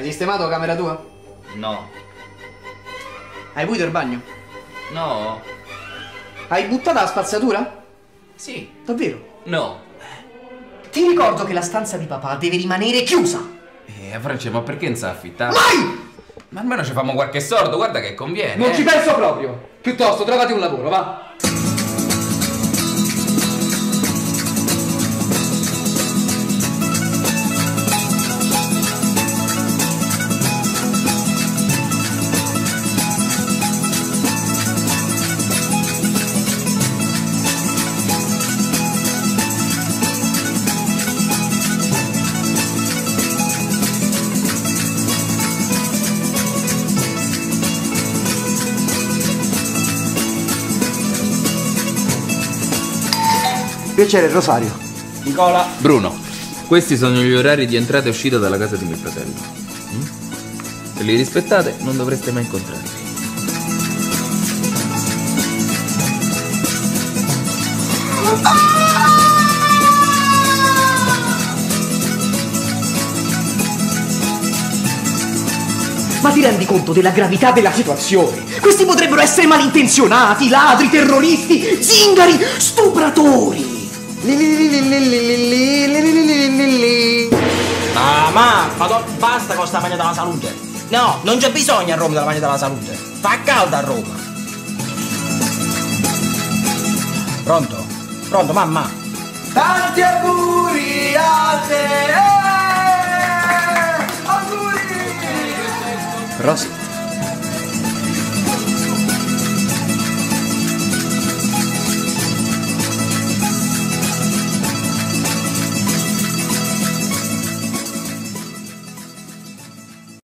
Hai sistemato la camera tua? No. Hai pulito il bagno? No. Hai buttata la spazzatura? Sì. Davvero? No. Ti ricordo che la stanza di papà deve rimanere chiusa. Eh, France, ma perché non sa affittare? Mai! Ma almeno ci famo qualche sordo, guarda che conviene. Non eh. ci penso proprio. Piuttosto trovati un lavoro, va. Piacere, Rosario. Nicola. Bruno, questi sono gli orari di entrata e uscita dalla casa di mio fratello. Mm? Se li rispettate, non dovreste mai incontrarli. Ma ti rendi conto della gravità della situazione? Questi potrebbero essere malintenzionati, ladri, terroristi, zingari, stupratori. Ma, basta con sta magna della salute. No, non c'è bisogno a Roma della magna della salute. Fa caldo a Roma. Pronto? Pronto, mamma? Tanti auguri a te! Auguri! Rosa,